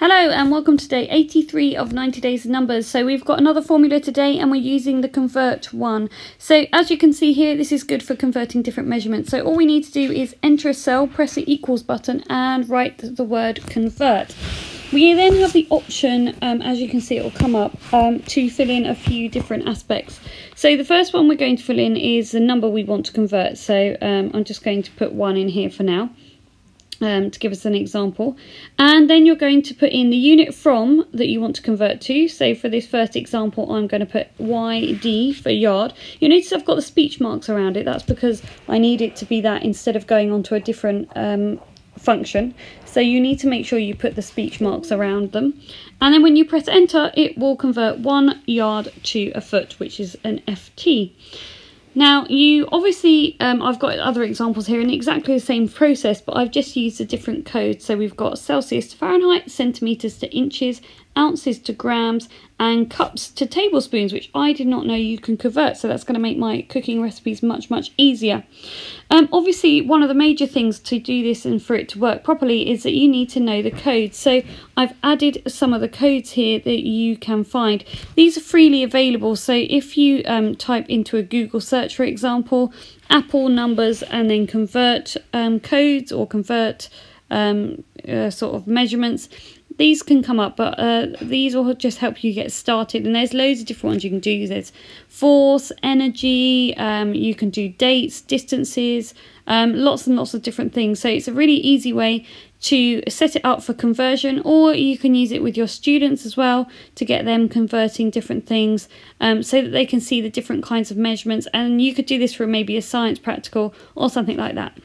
Hello and welcome to day 83 of 90 Days of Numbers. So we've got another formula today and we're using the convert one. So as you can see here, this is good for converting different measurements. So all we need to do is enter a cell, press the equals button and write the word convert. We then have the option, um, as you can see it will come up, um, to fill in a few different aspects. So the first one we're going to fill in is the number we want to convert. So um, I'm just going to put one in here for now um, to give us an example. And then you're going to put in the unit from that you want to convert to. So for this first example, I'm going to put YD for yard. You notice I've got the speech marks around it. That's because I need it to be that instead of going on to a different um, function. So you need to make sure you put the speech marks around them. And then when you press enter, it will convert one yard to a foot, which is an FT. Now, you obviously, um, I've got other examples here in exactly the same process, but I've just used a different code. So we've got Celsius to Fahrenheit, centimetres to inches, ounces to grams, and cups to tablespoons, which I did not know you can convert. So that's going to make my cooking recipes much, much easier. Um, obviously, one of the major things to do this and for it to work properly is that you need to know the codes. So I've added some of the codes here that you can find. These are freely available. So if you um, type into a Google search, for example, Apple numbers and then convert um, codes or convert um, uh, sort of measurements, these can come up, but uh, these will just help you get started. And there's loads of different ones you can do. There's force, energy, um, you can do dates, distances, um, lots and lots of different things. So it's a really easy way to set it up for conversion, or you can use it with your students as well to get them converting different things um, so that they can see the different kinds of measurements. And you could do this for maybe a science practical or something like that.